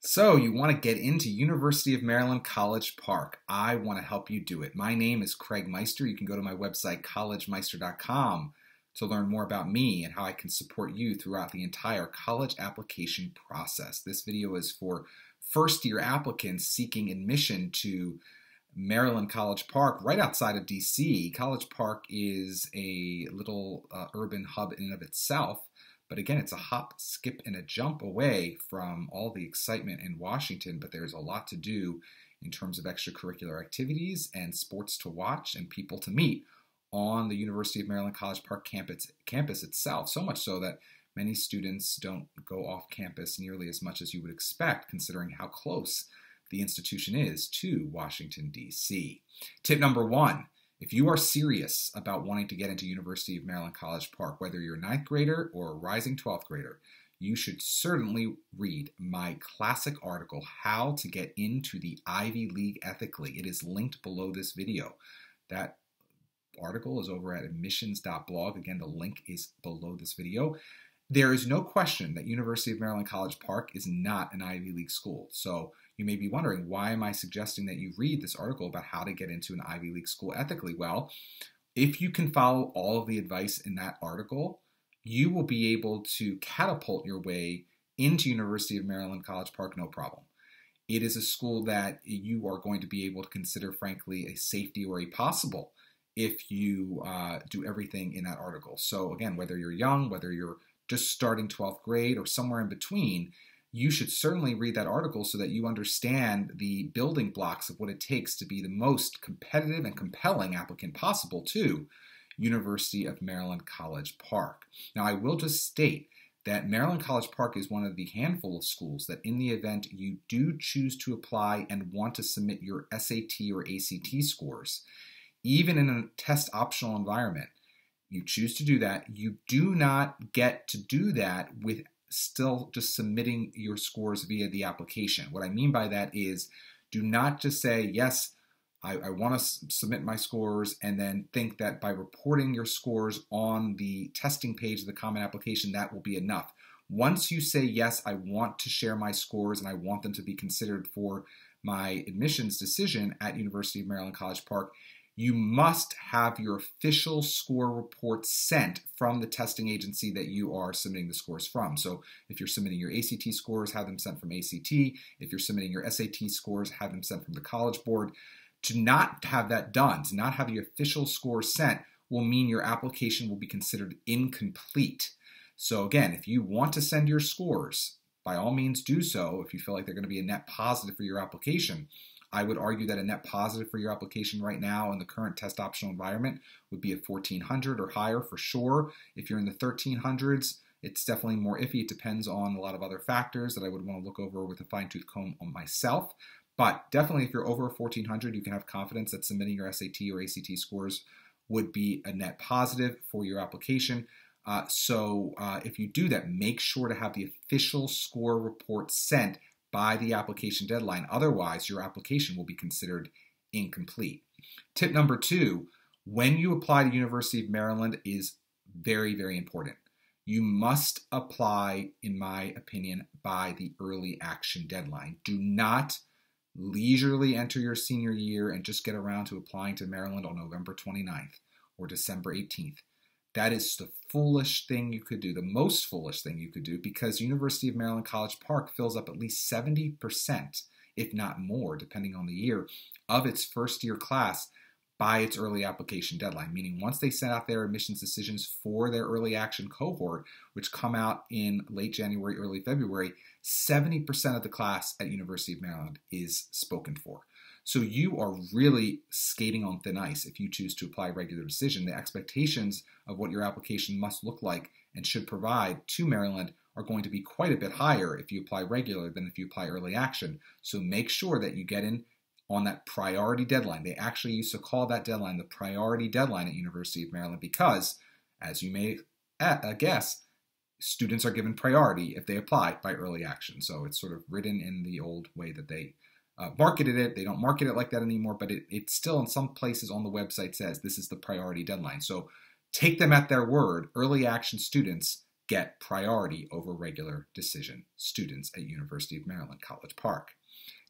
So, you want to get into University of Maryland College Park. I want to help you do it. My name is Craig Meister. You can go to my website, collegemeister.com, to learn more about me and how I can support you throughout the entire college application process. This video is for first year applicants seeking admission to Maryland College Park, right outside of DC. College Park is a little uh, urban hub in and of itself. But again, it's a hop, skip, and a jump away from all the excitement in Washington, but there's a lot to do in terms of extracurricular activities and sports to watch and people to meet on the University of Maryland College Park campus, campus itself. So much so that many students don't go off campus nearly as much as you would expect, considering how close the institution is to Washington, D.C. Tip number one if you are serious about wanting to get into University of Maryland College Park, whether you're a ninth grader or a rising 12th grader, you should certainly read my classic article, How to Get Into the Ivy League Ethically. It is linked below this video. That article is over at admissions.blog. Again, the link is below this video. There is no question that University of Maryland College Park is not an Ivy League school. So you may be wondering, why am I suggesting that you read this article about how to get into an Ivy League school ethically? Well, if you can follow all of the advice in that article, you will be able to catapult your way into University of Maryland College Park no problem. It is a school that you are going to be able to consider, frankly, a safety or a possible if you uh, do everything in that article. So, again, whether you're young, whether you're just starting 12th grade or somewhere in between, you should certainly read that article so that you understand the building blocks of what it takes to be the most competitive and compelling applicant possible to University of Maryland College Park. Now, I will just state that Maryland College Park is one of the handful of schools that, in the event you do choose to apply and want to submit your SAT or ACT scores, even in a test optional environment, you choose to do that, you do not get to do that with still just submitting your scores via the application. What I mean by that is do not just say, yes, I, I want to submit my scores, and then think that by reporting your scores on the testing page of the Common Application, that will be enough. Once you say, yes, I want to share my scores and I want them to be considered for my admissions decision at University of Maryland College Park, you must have your official score report sent from the testing agency that you are submitting the scores from. So if you're submitting your ACT scores, have them sent from ACT. If you're submitting your SAT scores, have them sent from the College Board. To not have that done, to not have the official score sent, will mean your application will be considered incomplete. So again, if you want to send your scores, by all means do so if you feel like they're going to be a net positive for your application. I would argue that a net positive for your application right now in the current test optional environment would be a 1400 or higher for sure. If you're in the 1300s, it's definitely more iffy. It depends on a lot of other factors that I would want to look over with a fine tooth comb on myself. But definitely, if you're over 1400, you can have confidence that submitting your SAT or ACT scores would be a net positive for your application. Uh, so uh, if you do that, make sure to have the official score report sent by the application deadline. Otherwise, your application will be considered incomplete. Tip number two when you apply to University of Maryland is very, very important. You must apply, in my opinion, by the early action deadline. Do not leisurely enter your senior year and just get around to applying to Maryland on November 29th or December 18th. That is the foolish thing you could do, the most foolish thing you could do, because University of Maryland College Park fills up at least 70%, if not more, depending on the year, of its first year class by its early application deadline. Meaning, once they send out their admissions decisions for their early action cohort, which come out in late January, early February, 70% of the class at University of Maryland is spoken for. So you are really skating on thin ice if you choose to apply regular decision. The expectations of what your application must look like and should provide to Maryland are going to be quite a bit higher if you apply regular than if you apply early action. So make sure that you get in on that priority deadline. They actually used to call that deadline the priority deadline at University of Maryland because, as you may uh, guess, students are given priority if they apply by early action. So it's sort of written in the old way that they uh, marketed it. They don't market it like that anymore, but it, it still in some places on the website says this is the priority deadline. So take them at their word. Early action students get priority over regular decision students at University of Maryland College Park.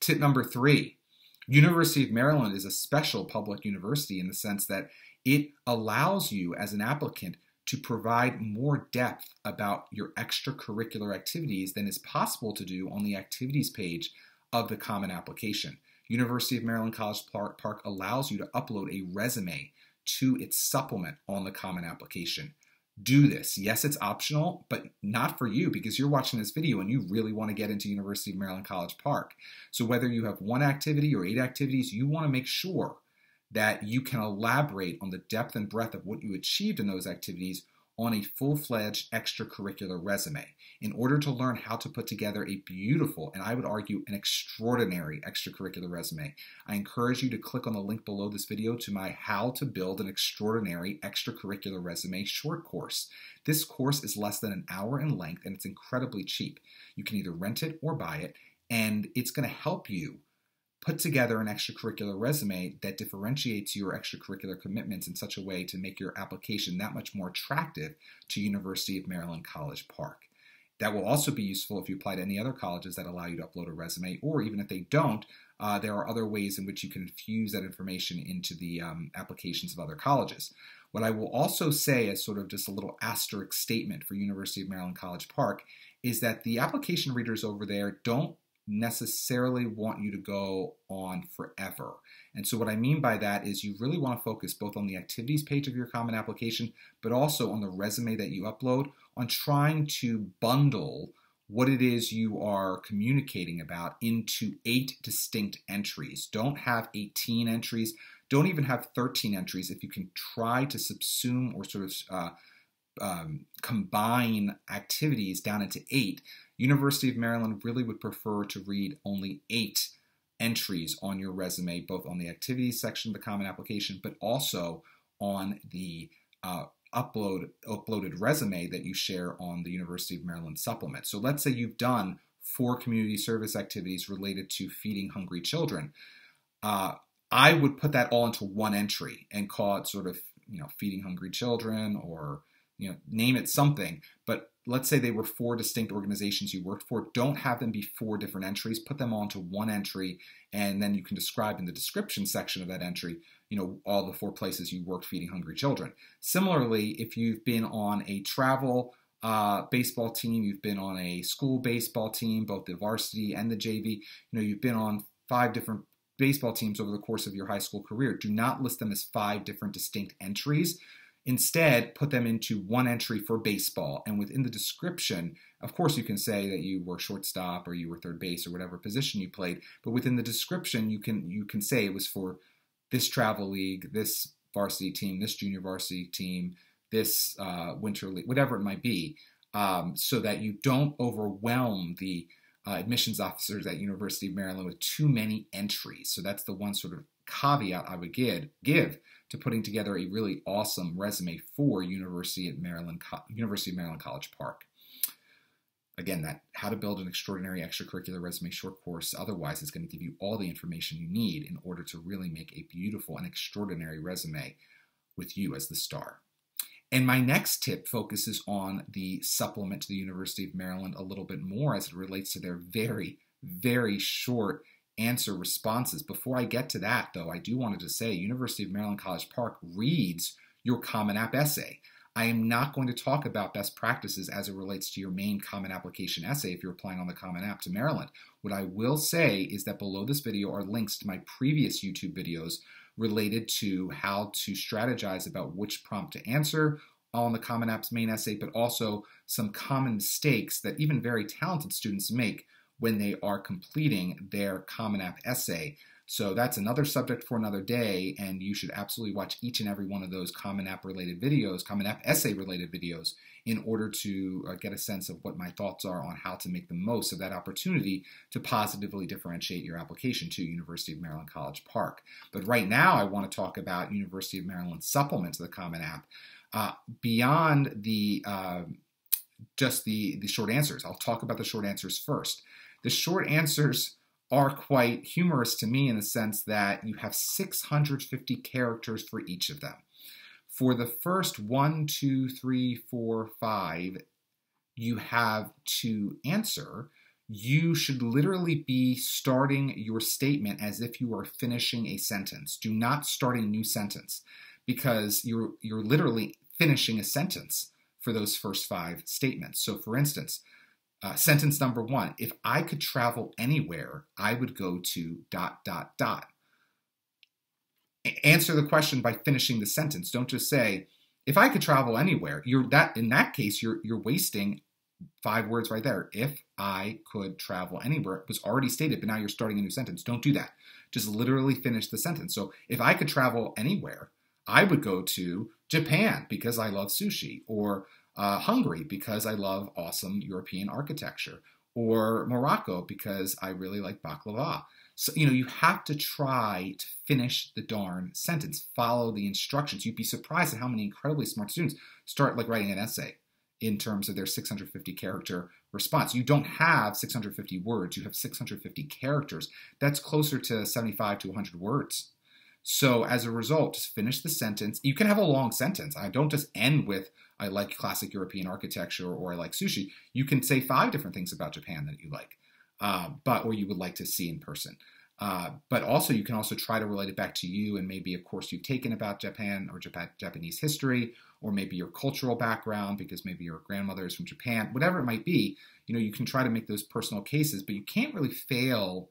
Tip number three University of Maryland is a special public university in the sense that it allows you as an applicant to provide more depth about your extracurricular activities than is possible to do on the activities page of the Common Application. University of Maryland College Park allows you to upload a resume to its supplement on the Common Application. Do this. Yes, it's optional, but not for you because you're watching this video and you really want to get into University of Maryland College Park. So whether you have one activity or eight activities, you want to make sure that you can elaborate on the depth and breadth of what you achieved in those activities on a full fledged extracurricular resume in order to learn how to put together a beautiful and I would argue an extraordinary extracurricular resume. I encourage you to click on the link below this video to my How to Build an Extraordinary Extracurricular Resume short course. This course is less than an hour in length and it's incredibly cheap. You can either rent it or buy it, and it's going to help you put together an extracurricular resume that differentiates your extracurricular commitments in such a way to make your application that much more attractive to University of Maryland College Park. That will also be useful if you apply to any other colleges that allow you to upload a resume, or even if they don't, uh, there are other ways in which you can infuse that information into the um, applications of other colleges. What I will also say as sort of just a little asterisk statement for University of Maryland College Park is that the application readers over there don't necessarily want you to go on forever. And so, what I mean by that is you really want to focus both on the activities page of your Common Application, but also on the resume that you upload, on trying to bundle what it is you are communicating about into eight distinct entries. Don't have 18 entries. Don't even have 13 entries. If you can try to subsume or sort of uh, um, combine activities down into eight, University of Maryland really would prefer to read only eight entries on your resume, both on the activities section of the Common Application, but also on the uh, upload uploaded resume that you share on the University of Maryland supplement. So let's say you've done four community service activities related to feeding hungry children. Uh, I would put that all into one entry and call it sort of you know feeding hungry children or you know name it something. But let's say they were four distinct organizations you worked for, don't have them be four different entries. Put them into one entry, and then you can describe in the description section of that entry, you know, all the four places you worked feeding hungry children. Similarly, if you've been on a travel uh, baseball team, you've been on a school baseball team, both the varsity and the JV, you know, you've been on five different baseball teams over the course of your high school career. Do not list them as five different distinct entries Instead, put them into one entry for baseball. And within the description, of course, you can say that you were shortstop or you were third base or whatever position you played. But within the description, you can you can say it was for this travel league, this varsity team, this junior varsity team, this uh, winter league, whatever it might be, um, so that you don't overwhelm the uh, admissions officers at University of Maryland with too many entries. So that's the one sort of caveat I would give, give to putting together a really awesome resume for University of Maryland, University of Maryland College Park. Again, that how to build an extraordinary extracurricular resume short course otherwise is going to give you all the information you need in order to really make a beautiful and extraordinary resume with you as the star. And my next tip focuses on the supplement to the University of Maryland a little bit more as it relates to their very, very short answer responses. Before I get to that, though, I do wanted to say University of Maryland College Park reads your Common App essay. I am not going to talk about best practices as it relates to your main Common Application essay if you're applying on the Common App to Maryland. What I will say is that below this video are links to my previous YouTube videos related to how to strategize about which prompt to answer on the Common App's main essay, but also some common mistakes that even very talented students make when they are completing their Common App essay. So that's another subject for another day, and you should absolutely watch each and every one of those Common App related videos, Common App essay related videos, in order to uh, get a sense of what my thoughts are on how to make the most of that opportunity to positively differentiate your application to University of Maryland College Park. But right now, I want to talk about University of Maryland supplement to the Common App. Uh, beyond the uh, just the, the short answers, I'll talk about the short answers first. The short answers are quite humorous to me in the sense that you have 650 characters for each of them. For the first one, two, three, four, five, you have to answer, you should literally be starting your statement as if you are finishing a sentence. Do not start a new sentence because you're you're literally finishing a sentence for those first five statements. So for instance, uh, sentence number one, if I could travel anywhere, I would go to dot dot dot. A- answer the question by finishing the sentence. Don't just say, if I could travel anywhere, you're that in that case you're you're wasting five words right there. If I could travel anywhere it was already stated, but now you're starting a new sentence. Don't do that. Just literally finish the sentence. So if I could travel anywhere, I would go to Japan because I love sushi, or uh, Hungary because I love awesome European architecture, or Morocco because I really like baklava. So, you know, you have to try to finish the darn sentence, follow the instructions. You'd be surprised at how many incredibly smart students start like writing an essay in terms of their 650 character response. You don't have 650 words, you have 650 characters. That's closer to 75 to 100 words. So as a result, just finish the sentence. You can have a long sentence. I don't just end with I like classic European architecture or I like sushi. You can say five different things about Japan that you like, uh, but or you would like to see in person. Uh, but also, you can also try to relate it back to you and maybe a course you've taken about Japan or Japan, Japanese history, or maybe your cultural background because maybe your grandmother is from Japan, whatever it might be. You know, you can try to make those personal cases, but you can't really fail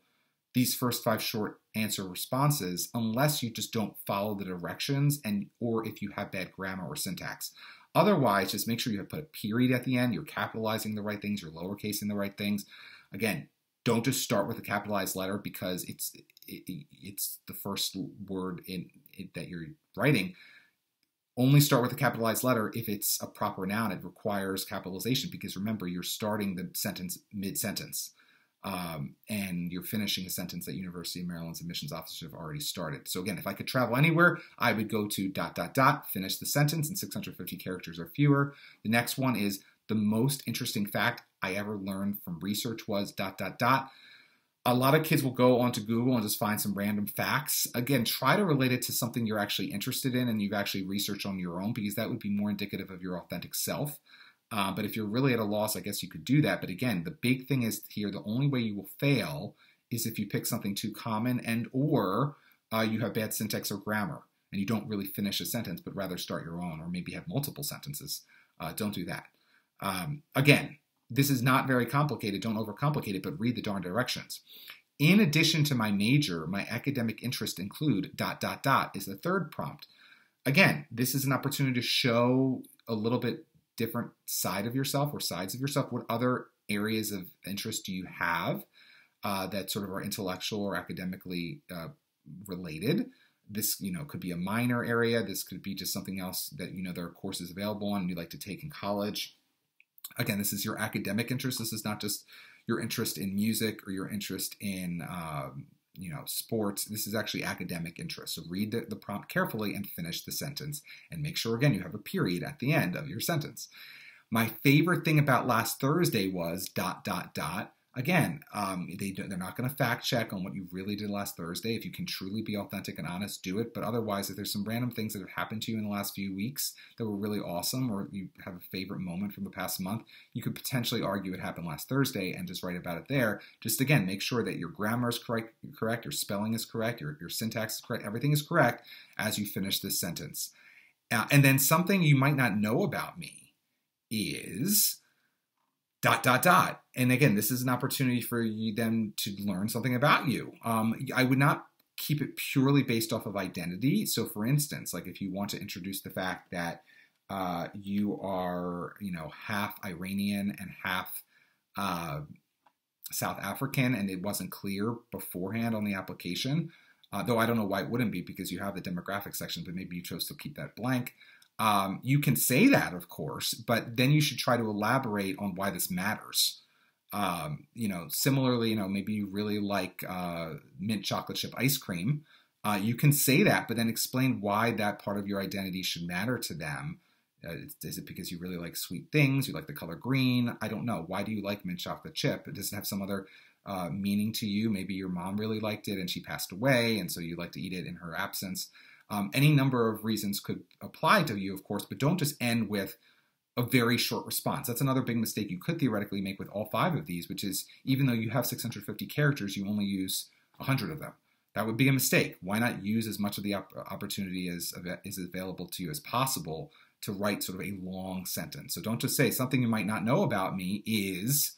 these first five short answer responses unless you just don't follow the directions and or if you have bad grammar or syntax. Otherwise, just make sure you have put a period at the end. You're capitalizing the right things. You're lowercasing the right things. Again, don't just start with a capitalized letter because it's it, it's the first word in it, that you're writing. Only start with a capitalized letter if it's a proper noun. It requires capitalization because remember you're starting the sentence mid sentence. Um, and you're finishing a sentence that University of Maryland's admissions officers have already started. So again, if I could travel anywhere, I would go to dot dot dot, finish the sentence in 650 characters or fewer. The next one is the most interesting fact I ever learned from research was dot dot dot. A lot of kids will go onto Google and just find some random facts. Again, try to relate it to something you're actually interested in and you've actually researched on your own because that would be more indicative of your authentic self. Uh, but if you're really at a loss, I guess you could do that. But again, the big thing is here: the only way you will fail is if you pick something too common and or uh, you have bad syntax or grammar and you don't really finish a sentence, but rather start your own or maybe have multiple sentences. Uh, don't do that. Um, again, this is not very complicated. Don't overcomplicate it, but read the darn directions. In addition to my major, my academic interests include dot dot dot is the third prompt. Again, this is an opportunity to show a little bit different side of yourself or sides of yourself. What other areas of interest do you have uh, that sort of are intellectual or academically uh, related? This, you know, could be a minor area. This could be just something else that you know there are courses available on and you like to take in college again, this is your academic interest. This is not just your interest in music or your interest in um, you know sports. This is actually academic interest. So read the, the prompt carefully and finish the sentence, and make sure again you have a period at the end of your sentence. My favorite thing about last Thursday was dot dot dot again, um, they they're not going to fact check on what you really did last Thursday. If you can truly be authentic and honest, do it. But otherwise, if there's some random things that have happened to you in the last few weeks that were really awesome, or you have a favorite moment from the past month, you could potentially argue it happened last Thursday and just write about it there. Just again, make sure that your grammar is correct, correct, your spelling is correct, your your syntax is correct, everything is correct as you finish this sentence. Uh, and then something you might not know about me is dot dot dot. And again this is an opportunity for you them to learn something about you. Um, i would not keep it purely based off of identity. So for instance like if you want to introduce the fact that uh, you are you know half iranian and half uh, south african and it wasn't clear beforehand on the application uh, though i don't know why it wouldn't be because you have the demographic section but maybe you chose to keep that blank um, you can say that, of course, but then you should try to elaborate on why this matters. Um, you know, similarly, you know, maybe you really like uh, mint chocolate chip ice cream. Uh, you can say that, but then explain why that part of your identity should matter to them. Uh, is it because you really like sweet things? You like the color green? I don't know. Why do you like mint chocolate chip? Does it have some other uh, meaning to you? Maybe your mom really liked it and she passed away, and so you like to eat it in her absence. Um, any number of reasons could apply to you, of course, but don't just end with a very short response. That's another big mistake you could theoretically make with all five of these, which is even though you have 650 characters, you only use 100 of them. That would be a mistake. Why not use as much of the opportunity as is available to you as possible to write sort of a long sentence? So don't just say something you might not know about me is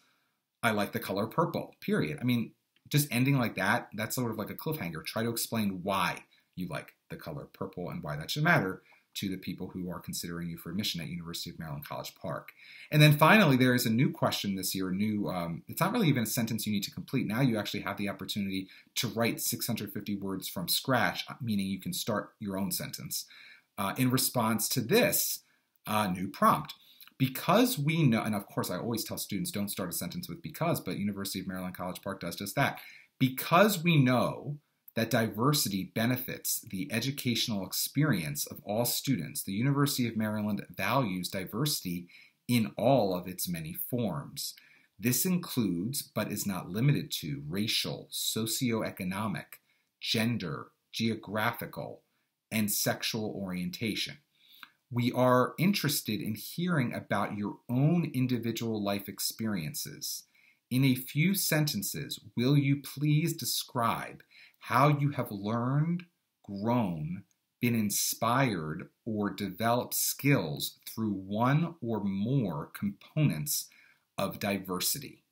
I like the color purple, period. I mean, just ending like that, that's sort of like a cliffhanger. Try to explain why you like the color purple and why that should matter to the people who are considering you for admission at University of Maryland College Park. And then finally, there is a new question this year. New, um, it's not really even a sentence you need to complete. Now you actually have the opportunity to write 650 words from scratch, meaning you can start your own sentence uh, in response to this uh, new prompt. Because we know, and of course, I always tell students don't start a sentence with because, but University of Maryland College Park does just that. Because we know that diversity benefits the educational experience of all students. The University of Maryland values diversity in all of its many forms. This includes, but is not limited to, racial, socioeconomic, gender, geographical, and sexual orientation. We are interested in hearing about your own individual life experiences. In a few sentences, will you please describe how you have learned, grown, been inspired, or developed skills through one or more components of diversity.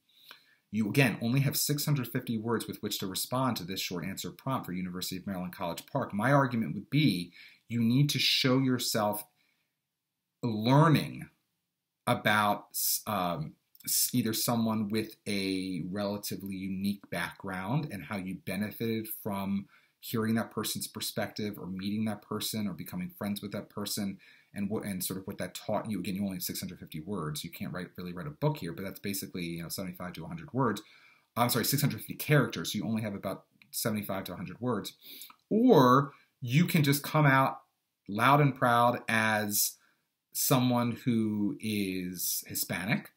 You again only have 650 words with which to respond to this short answer prompt for University of Maryland College Park. My argument would be you need to show yourself learning about um, either someone with a relatively unique background and how you benefited from hearing that person's perspective or meeting that person or becoming friends with that person and what and sort of what that taught you. Again you only have 650 words. You can't write really write a book here but that's basically you know 75 to 100 words. I'm sorry 650 characters. So you only have about 75 to 100 words. Or you can just come out loud and proud as someone who is hispanic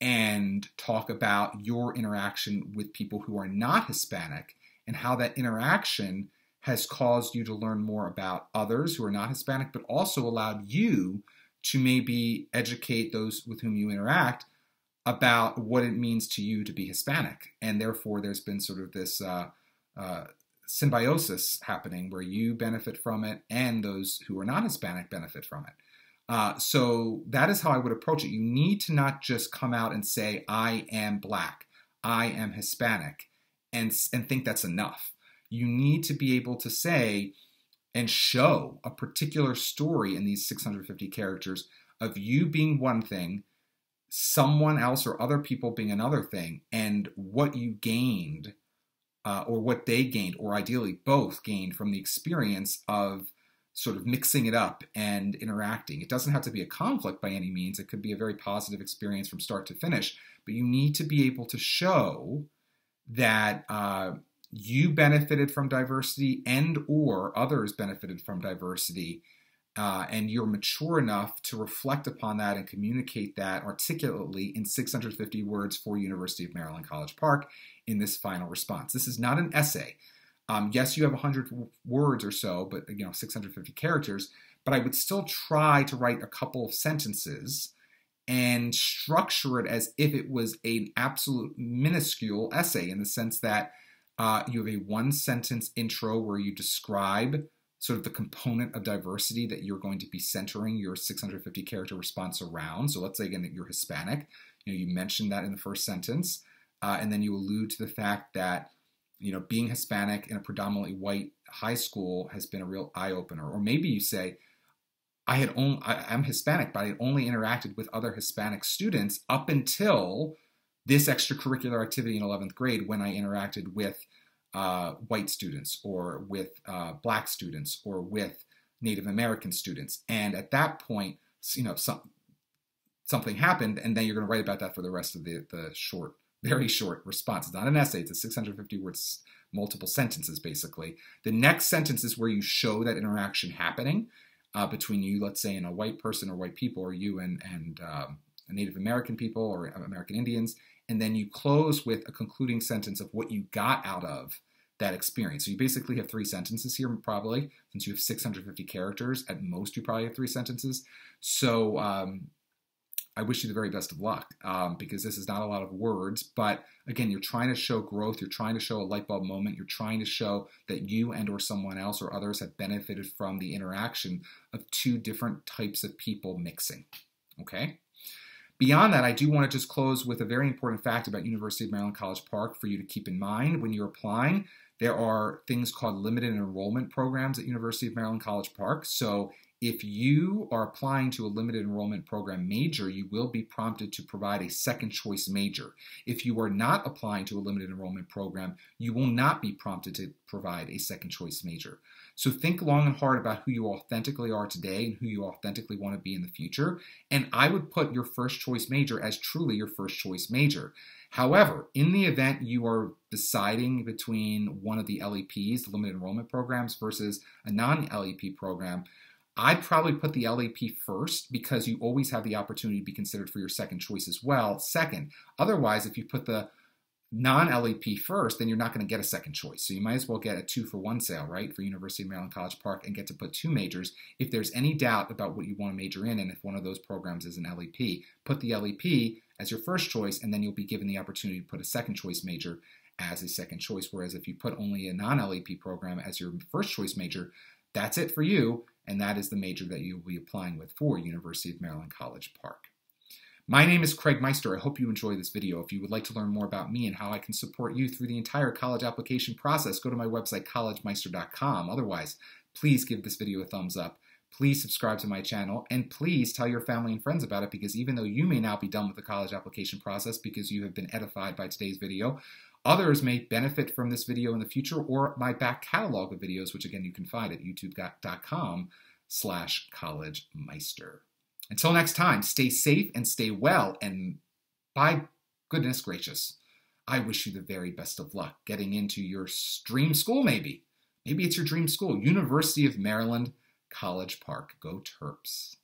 and talk about your interaction with people who are not Hispanic and how that interaction has caused you to learn more about others who are not Hispanic, but also allowed you to maybe educate those with whom you interact about what it means to you to be Hispanic. And therefore, there's been sort of this uh, uh, symbiosis happening where you benefit from it and those who are not Hispanic benefit from it. Uh, so that is how I would approach it. You need to not just come out and say, I am black, I am Hispanic, and, and think that's enough. You need to be able to say and show a particular story in these 650 characters of you being one thing, someone else or other people being another thing, and what you gained, uh, or what they gained, or ideally both gained from the experience of sort of mixing it up and interacting. It doesn't have to be a conflict by any means. It could be a very positive experience from start to finish. But you need to be able to show that uh, you benefited from diversity and or others benefited from diversity. Uh, and you're mature enough to reflect upon that and communicate that articulately in 650 words for University of Maryland College Park in this final response. This is not an essay. Um, yes, you have 100 words or so, but you know 650 characters. But I would still try to write a couple of sentences and structure it as if it was an absolute minuscule essay, in the sense that uh, you have a one sentence intro where you describe sort of the component of diversity that you're going to be centering your 650 character response around. So let's say again that you're Hispanic. You know, you mentioned that in the first sentence, uh, and then you allude to the fact that you know, being Hispanic in a predominantly white high school has been a real eye opener. Or maybe you say, I had only I, am Hispanic, but I had only interacted with other Hispanic students up until this extracurricular activity in 11th grade when I interacted with uh, white students or with uh, black students or with Native American students. And at that point, you know, some, something happened, and then you're going to write about that for the rest of the, the short very short response. It's not an essay, it's a 650 words, multiple sentences basically. The next sentence is where you show that interaction happening uh, between you, let's say, and a white person or white people, or you and, and um, Native American people or American Indians. And then you close with a concluding sentence of what you got out of that experience. So you basically have three sentences here, probably, since you have 650 characters. At most, you probably have three sentences. So um, I wish you the very best of luck um, because this is not a lot of words. But again, you're trying to show growth. You're trying to show a light bulb moment. You're trying to show that you and or someone else or others have benefited from the interaction of two different types of people mixing. Okay. Beyond that, I do want to just close with a very important fact about University of Maryland College Park for you to keep in mind when you're applying. There are things called limited enrollment programs at University of Maryland College Park. So if you are applying to a limited enrollment program major, you will be prompted to provide a second choice major. If you are not applying to a limited enrollment program, you will not be prompted to provide a second choice major. So think long and hard about who you authentically are today and who you authentically want to be in the future. And I would put your first choice major as truly your first choice major. However, in the event you are deciding between one of the LEPs, the limited enrollment programs, versus a non LEP program, I'd probably put the LEP first because you always have the opportunity to be considered for your second choice as well. Second, otherwise, if you put the non LEP first, then you're not going to get a second choice. So you might as well get a two for one sale, right, for University of Maryland College Park and get to put two majors. If there's any doubt about what you want to major in, and if one of those programs is an LEP, put the LEP as your first choice, and then you'll be given the opportunity to put a second choice major as a second choice. Whereas if you put only a non LEP program as your first choice major, that's it for you and that is the major that you'll be applying with for University of Maryland College Park. My name is Craig Meister. I hope you enjoy this video. If you would like to learn more about me and how I can support you through the entire college application process, go to my website, collegemeister.com. Otherwise, please give this video a thumbs up. Please subscribe to my channel and please tell your family and friends about it because even though you may not be done with the college application process because you have been edified by today's video, Others may benefit from this video in the future or my back catalog of videos, which again you can find at youtube.com slash collegemeister. Until next time, stay safe and stay well, and by goodness gracious, I wish you the very best of luck getting into your dream school, maybe. Maybe it's your dream school, University of Maryland, College Park. Go Terps.